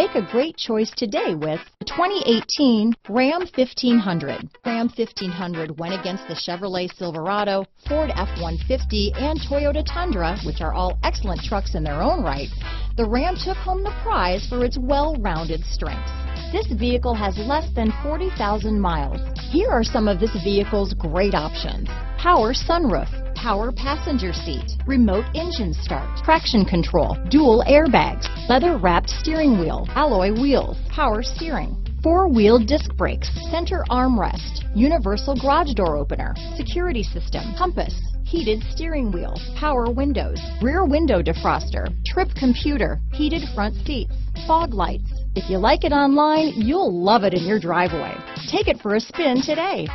Make a great choice today with the 2018 Ram 1500. Ram 1500 went against the Chevrolet Silverado, Ford F-150, and Toyota Tundra, which are all excellent trucks in their own right. The Ram took home the prize for its well-rounded strengths. This vehicle has less than 40,000 miles. Here are some of this vehicle's great options. Power sunroof, power passenger seat, remote engine start, traction control, dual airbags, leather wrapped steering wheel, alloy wheels, power steering, four-wheel disc brakes, center armrest, universal garage door opener, security system, compass, heated steering wheel, power windows, rear window defroster, trip computer, heated front seats, fog lights. If you like it online, you'll love it in your driveway. Take it for a spin today.